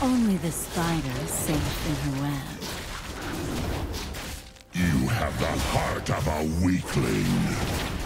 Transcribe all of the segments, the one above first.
Only the spider is safe in her web. You have the heart of a weakling.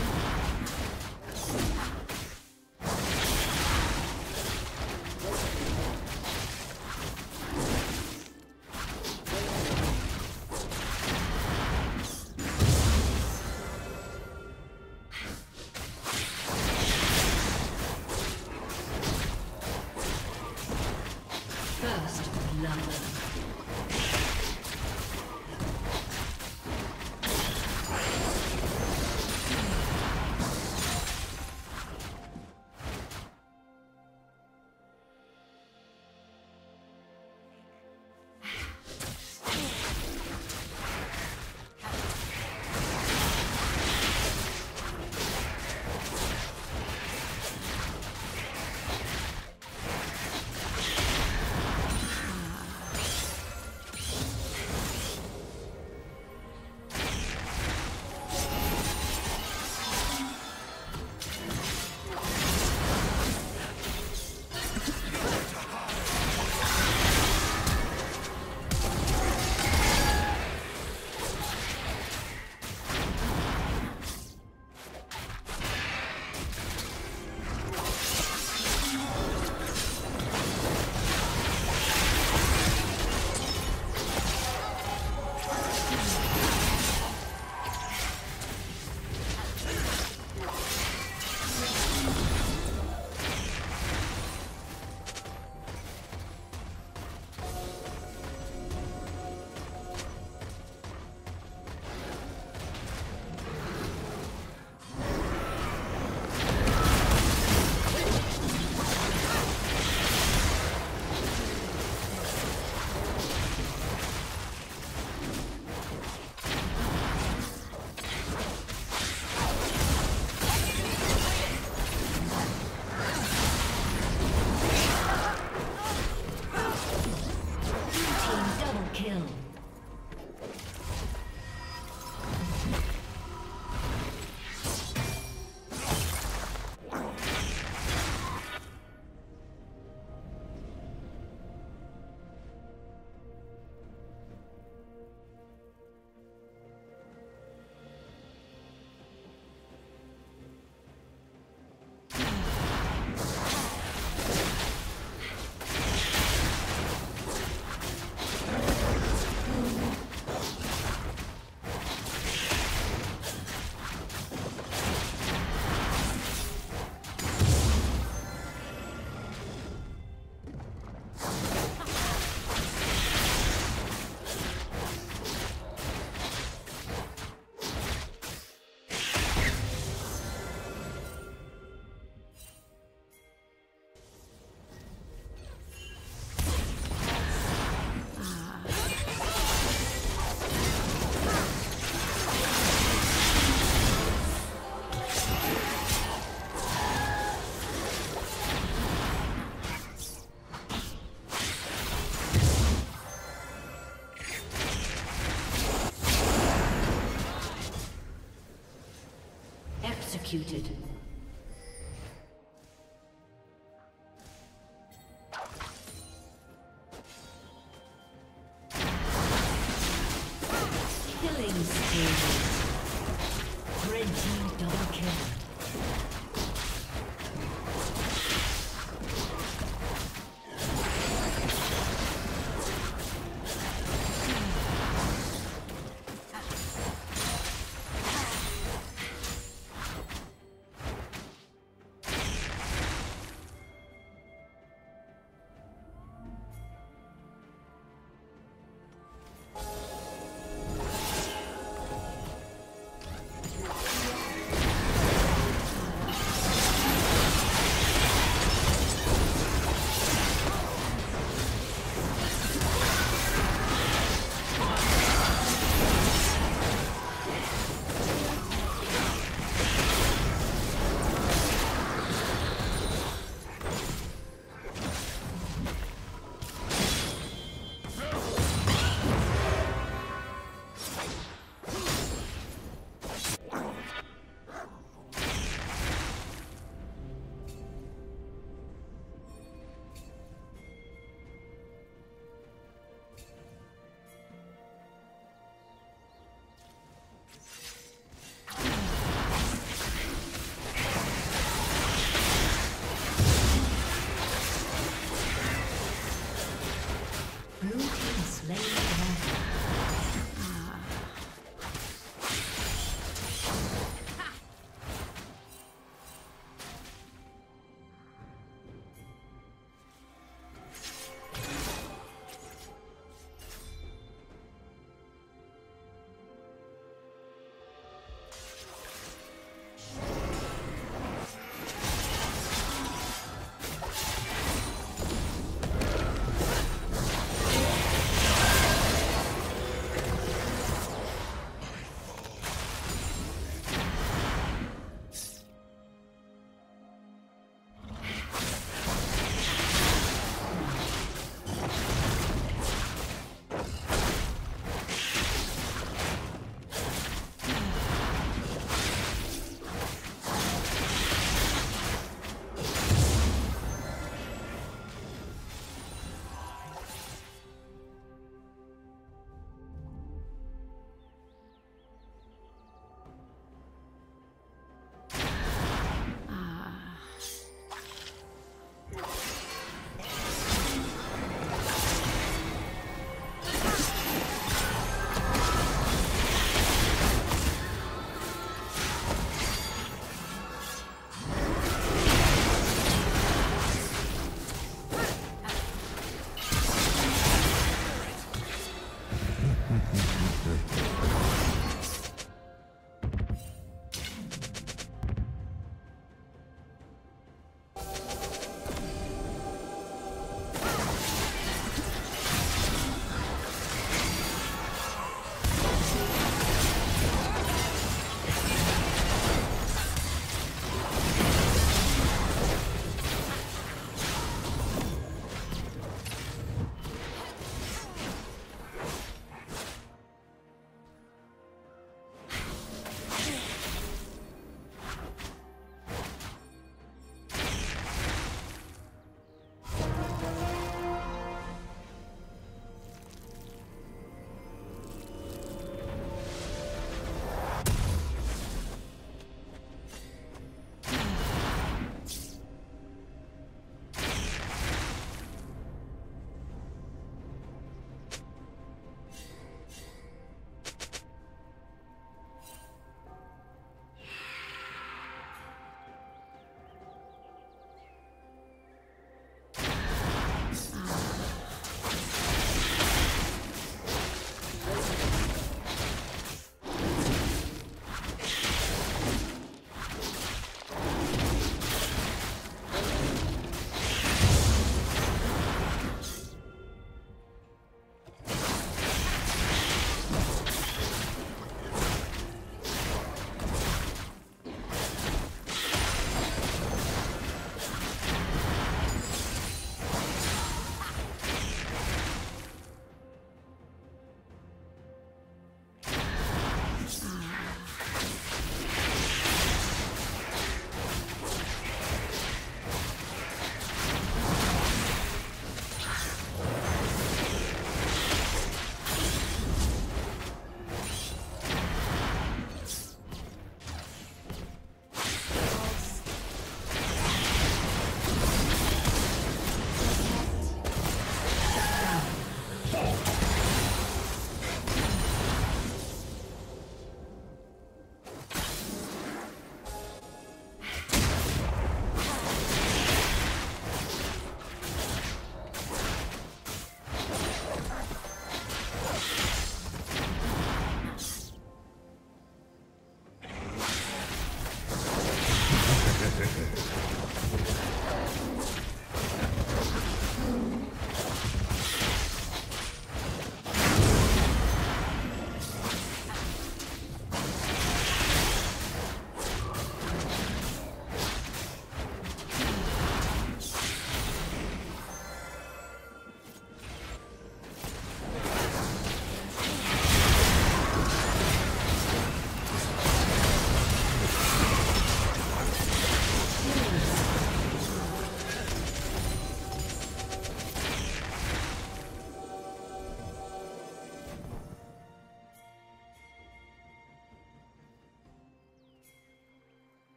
Executed.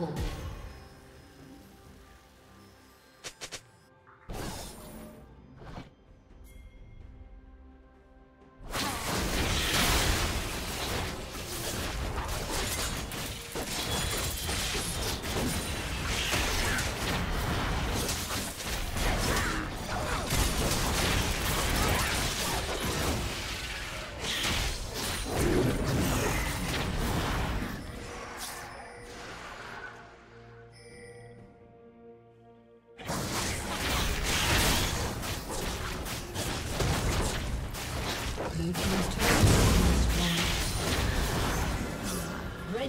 Rumble.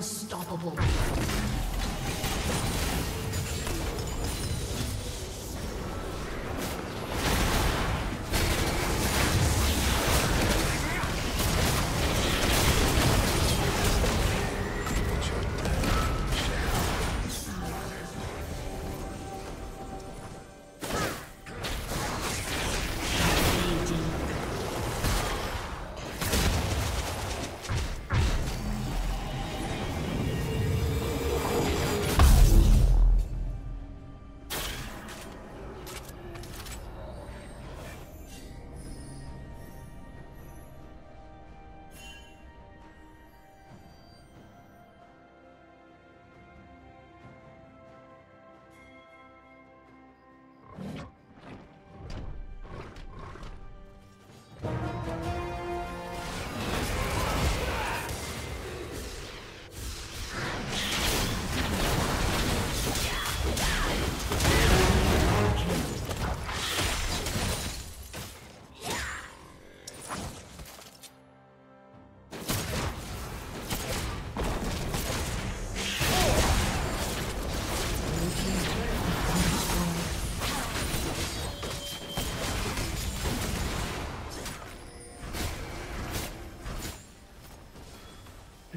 Unstoppable.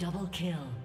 Double kill.